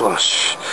素晴らしい。